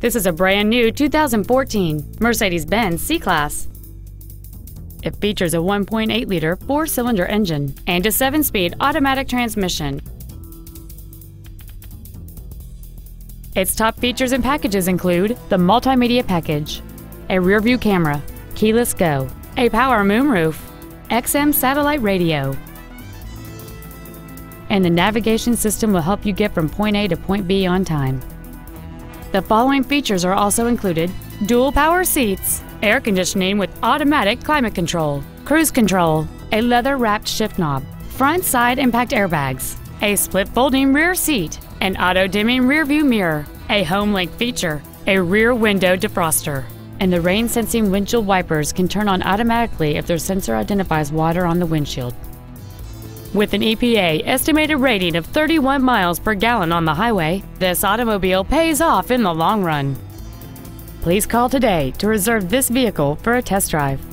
This is a brand new 2014 Mercedes-Benz C-Class. It features a 1.8-liter four-cylinder engine and a 7-speed automatic transmission. Its top features and packages include the multimedia package, a rear-view camera, keyless go, a power moonroof, XM satellite radio, and the navigation system will help you get from point A to point B on time. The following features are also included dual power seats, air conditioning with automatic climate control, cruise control, a leather wrapped shift knob, front side impact airbags, a split folding rear seat, an auto dimming rear view mirror, a HomeLink feature, a rear window defroster, and the rain sensing windshield wipers can turn on automatically if their sensor identifies water on the windshield. With an EPA estimated rating of 31 miles per gallon on the highway, this automobile pays off in the long run. Please call today to reserve this vehicle for a test drive.